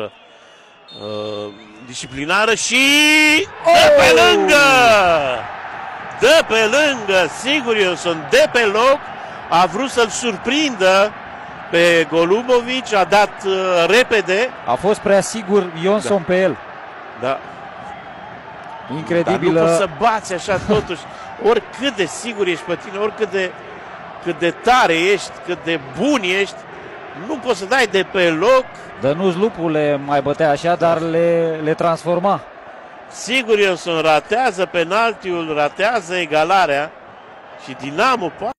uh, disciplinară și dă pe lângă! Dă pe lângă, sigur eu sunt de pe loc, a vrut să-l surprindă pe Golubovici, a dat uh, repede, A fost prea sigur Ionson Da. pe el. da, Incredibilă. Dar nu poți să bați așa totuși. Oricât de sigur ești pe tine, oricât de, cât de tare ești, cât de bun ești, nu poți să dai de pe loc. Dănuț Lupu le mai bătea așa, dar le, le transforma. Sigur, eu sunt ratează penaltiul, ratează egalarea și Dinamo poate